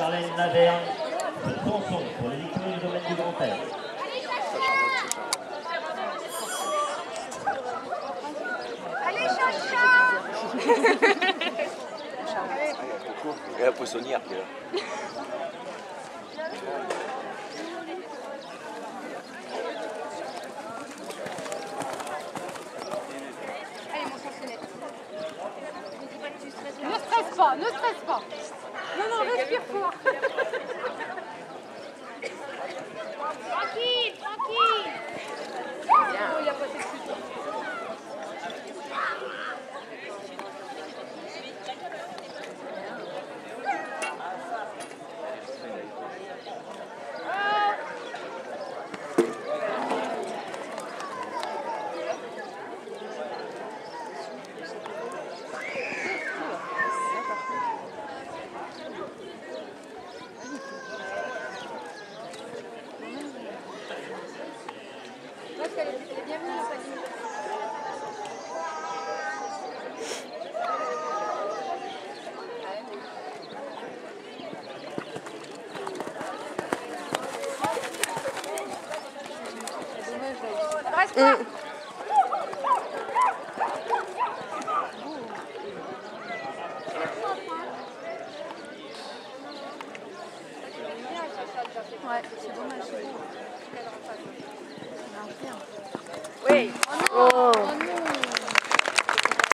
Charlène Laverne de Sanson pour les écuries du domaine du Grand Air. Allez, Chacha Et la poissonnière qui est là. Allez, mon chansonnette. Ne stresse pas, ne stresse pas. Respire fort. Est, bienvenue dans sa Ouais, c'est dommage.